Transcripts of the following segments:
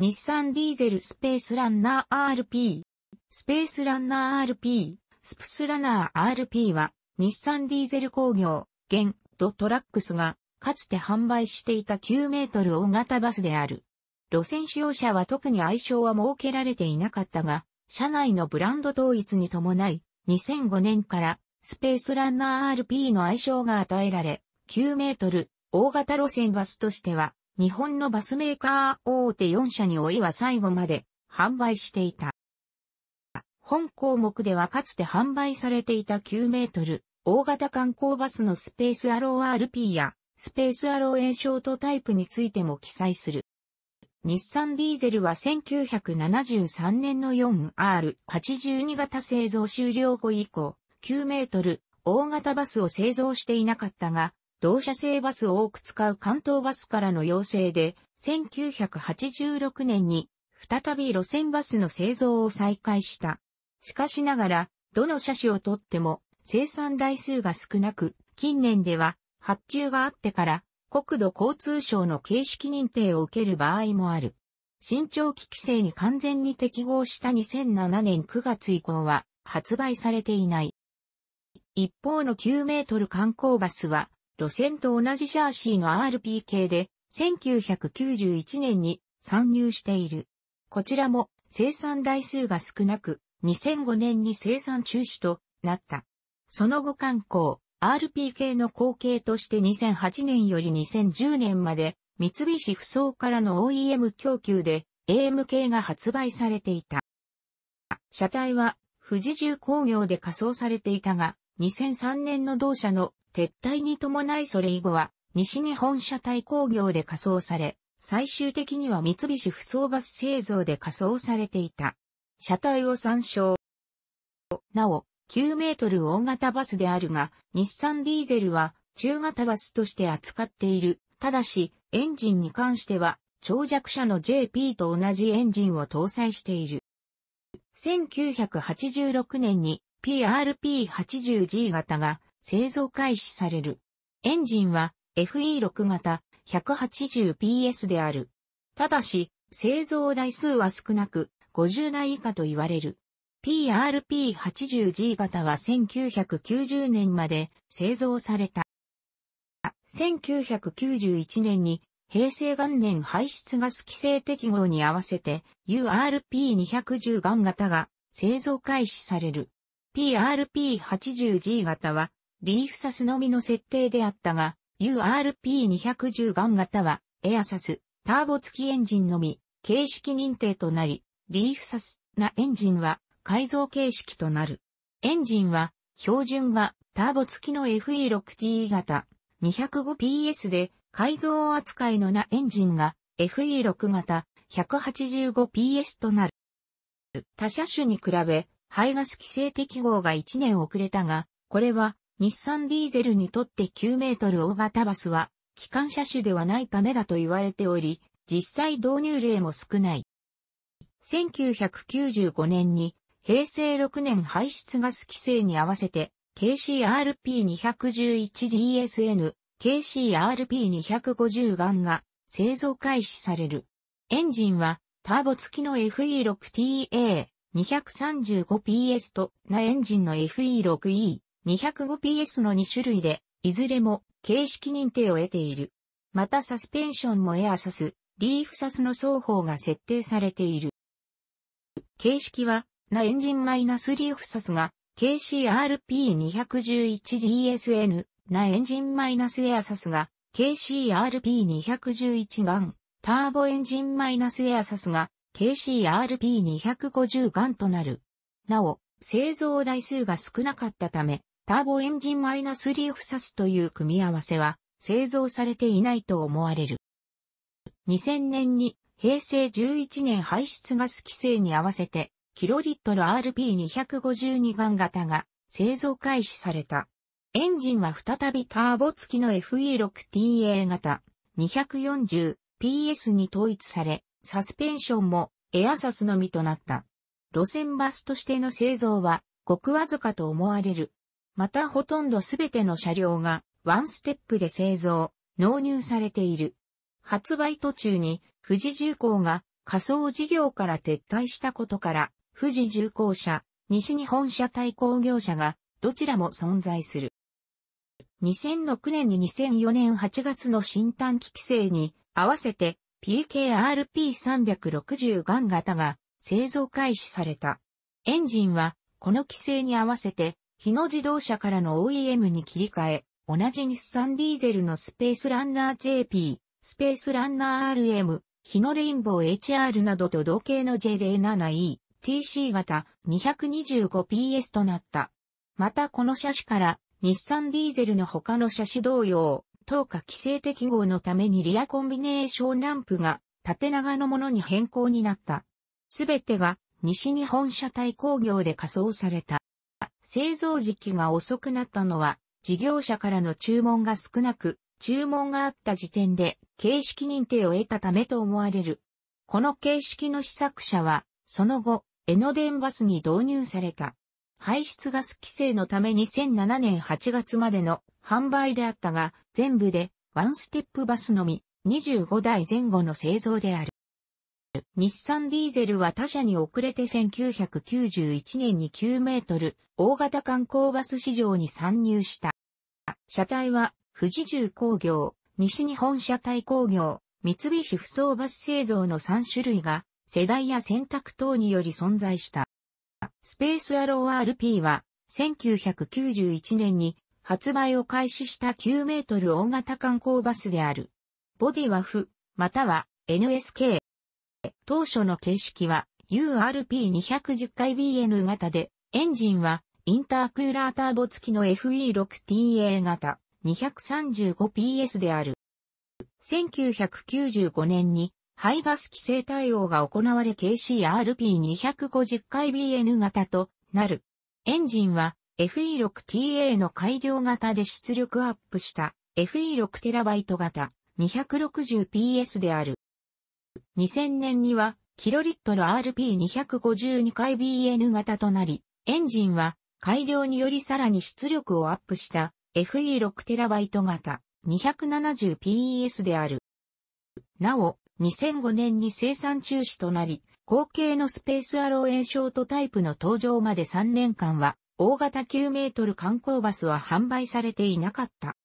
日産ディーゼルスペースランナー RP。スペースランナー RP、スプスラナー RP は、日産ディーゼル工業、現、ドトラックスが、かつて販売していた9メートル大型バスである。路線使用者は特に愛称は設けられていなかったが、車内のブランド統一に伴い、2005年からスペースランナー RP の愛称が与えられ、9メートル大型路線バスとしては、日本のバスメーカー大手4社においは最後まで販売していた。本項目ではかつて販売されていた9メートル大型観光バスのスペースアロー RP やスペースアロー A ショートタイプについても記載する。日産ディーゼルは1973年の 4R82 型製造終了後以降、9メートル大型バスを製造していなかったが、同社製バスを多く使う関東バスからの要請で、1986年に再び路線バスの製造を再開した。しかしながら、どの車種をとっても生産台数が少なく、近年では発注があってから国土交通省の形式認定を受ける場合もある。新長期規制に完全に適合した2007年9月以降は発売されていない。一方の9メートル観光バスは路線と同じシャーシーの RP 系で1991年に参入している。こちらも生産台数が少なく2005年に生産中止となった。その後観光、RP 系の後継として2008年より2010年まで三菱不走からの OEM 供給で AM 系が発売されていた。車体は富士重工業で仮装されていたが、2003年の同社の撤退に伴いそれ以後は西日本車体工業で仮装され、最終的には三菱不走バス製造で仮装されていた。車体を参照。なお、9メートル大型バスであるが、日産ディーゼルは中型バスとして扱っている。ただし、エンジンに関しては、長弱車の JP と同じエンジンを搭載している。1986年に PRP80G 型が製造開始される。エンジンは FE6 型 180PS である。ただし、製造台数は少なく、50台以下と言われる。PRP80G 型は1990年まで製造された。1991年に平成元年排出ガス規制適合に合わせて URP210 ガン型が製造開始される。PRP80G 型はリーフサスのみの設定であったが URP210 ガン型はエアサス、ターボ付きエンジンのみ形式認定となりリーフサスなエンジンは改造形式となる。エンジンは標準がターボ付きの FE6T 型 205PS で改造扱いのなエンジンが FE6 型 185PS となる。他車種に比べ排ガス規制適合が1年遅れたが、これは日産ディーゼルにとって9メートル大型バスは機関車種ではないためだと言われており、実際導入例も少ない。1995年に平成6年排出ガス規制に合わせて KCRP211GSN、KCRP250 ガンが製造開始される。エンジンはターボ付きの FE6TA、235PS となエンジンの FE6E、205PS の2種類で、いずれも形式認定を得ている。またサスペンションもエアサス、リーフサスの双方が設定されている。形式は、なエンジンマイナスリーフサスが KCRP211GSN なエンジンマイナスエアサスが KCRP211 ガン、ターボエンジンマイナスエアサスが KCRP250 ガンとなる。なお、製造台数が少なかったため、ターボエンジンマイナスリーフサスという組み合わせは製造されていないと思われる。2000年に平成11年排出ガス規制に合わせてキロリットル RP252 番型が製造開始された。エンジンは再びターボ付きの FE6TA 型 240PS に統一され、サスペンションもエアサスのみとなった。路線バスとしての製造はごくわずかと思われる。またほとんどすべての車両がワンステップで製造、納入されている。発売途中に富士重工が仮想事業から撤退したことから、富士重工車、西日本車体工業者がどちらも存在する。2006年に2004年8月の新短期規制に合わせて PKRP360 ガン型が製造開始された。エンジンはこの規制に合わせて日野自動車からの OEM に切り替え、同じ日産ディーゼルのスペースランナー JP、スペースランナー RM、日野レインボー HR などと同型の J07E、TC 型 225PS となった。またこの車種から日産ディーゼルの他の車種同様、当下規制適合のためにリアコンビネーションランプが縦長のものに変更になった。すべてが西日本車体工業で仮装された。製造時期が遅くなったのは、事業者からの注文が少なく、注文があった時点で形式認定を得たためと思われる。この形式の試作車は、その後、エノデンバスに導入された。排出ガス規制のため2007年8月までの販売であったが、全部でワンステップバスのみ25台前後の製造である。日産ディーゼルは他社に遅れて1991年に9メートル大型観光バス市場に参入した。車体は富士重工業、西日本車体工業、三菱不走バス製造の3種類が世代や選択等により存在した。スペースアロー RP は1991年に発売を開始した9メートル大型観光バスである。ボディは負、または NSK。当初の形式は URP210 回 BN 型で、エンジンはインタークーラーターボ付きの FE6TA 型 235PS である。1995年に排ガス規制対応が行われ KCRP250 回 BN 型となる。エンジンは FE6TA の改良型で出力アップした FE6TB 型 260PS である。2000年にはキロリットル RP252 回 BN 型となり、エンジンは改良によりさらに出力をアップした FE6TB 型 270PS である。なお、2005年に生産中止となり、後継のスペースアローエーショートタイプの登場まで3年間は、大型9メートル観光バスは販売されていなかった。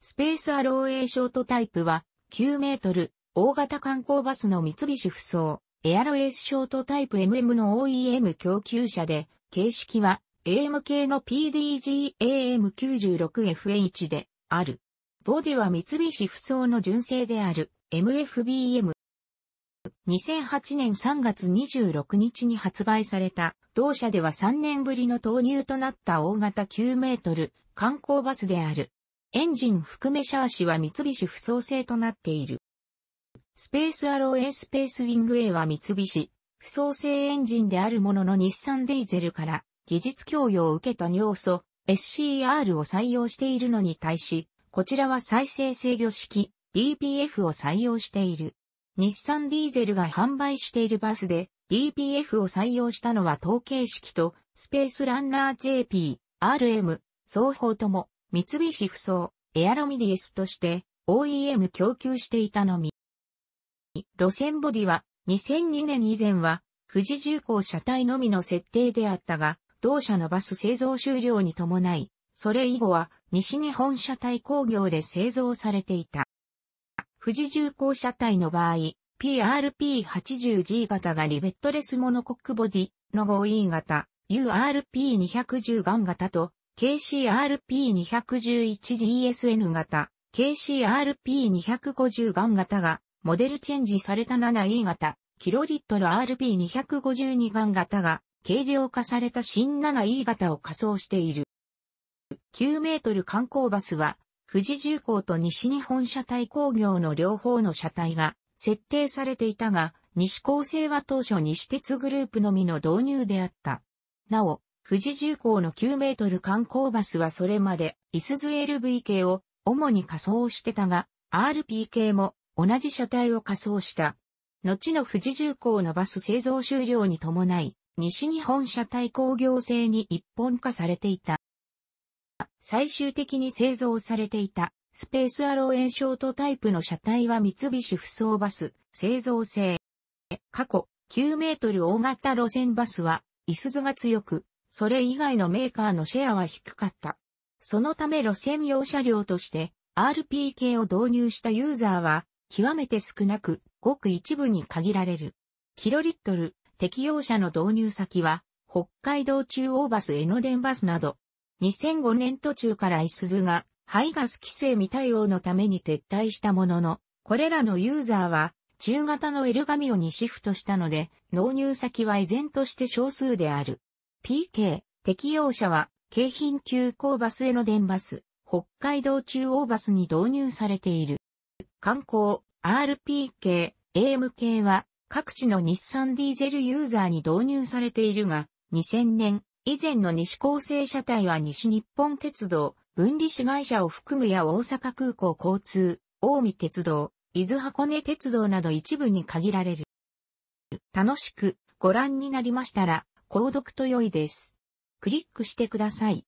スペースアローエーショートタイプは、9メートル、大型観光バスの三菱不走、エアロエースショートタイプ MM の OEM 供給車で、形式は AM 系の PDG AM96FH である。ボディは三菱不走の純正である MFBM。2008年3月26日に発売された同社では3年ぶりの投入となった大型9メートル観光バスである。エンジン含めシャーシは三菱不走製となっている。スペースアロー A スペースウィング A は三菱不走製エンジンであるものの日産ディーゼルから技術供与を受けた尿素 SCR を採用しているのに対し、こちらは再生制御式 DPF を採用している。日産ディーゼルが販売しているバスで DPF を採用したのは統計式とスペースランナー JP、RM、双方とも三菱不走、エアロミディエスとして OEM 供給していたのみ。路線ボディは2002年以前は富士重工車体のみの設定であったが、同社のバス製造終了に伴い、それ以後は西日本車体工業で製造されていた。富士重工車体の場合、PRP80G 型がリベットレスモノコックボディの 5E 型、URP210 ガン型と KCRP211GSN 型、KCRP250 ガン型がモデルチェンジされた 7E 型、キロリットル RP252 ガン型が軽量化された新 7E 型を仮装している。9メートル観光バスは、富士重工と西日本車体工業の両方の車体が設定されていたが、西高生は当初西鉄グループのみの導入であった。なお、富士重工の9メートル観光バスはそれまで、イスズ LV 系を主に仮装してたが、RP 系も同じ車体を仮装した。後の富士重工のバス製造終了に伴い、西日本車体工業製に一本化されていた。最終的に製造されていたスペースアローエンショートタイプの車体は三菱不走バス製造製。過去9メートル大型路線バスは、イスズが強く、それ以外のメーカーのシェアは低かった。そのため路線用車両として RP 系を導入したユーザーは極めて少なく、ごく一部に限られる。キロリットル適用車の導入先は北海道中央バス江ノ電バスなど、2005年途中からイスズが排ガス規制未対応のために撤退したものの、これらのユーザーは中型の L ガミオにシフトしたので、納入先は依然として少数である。PK 適用者は京浜急行バスへの電バス、北海道中央バスに導入されている。観光、RP 系、AM 系は各地の日産ディーゼルユーザーに導入されているが、2000年以前の西高生車体は西日本鉄道、分離市会社を含むや大阪空港交通、大見鉄道、伊豆箱根鉄道など一部に限られる。楽しくご覧になりましたら、購読と良いです。クリックしてください。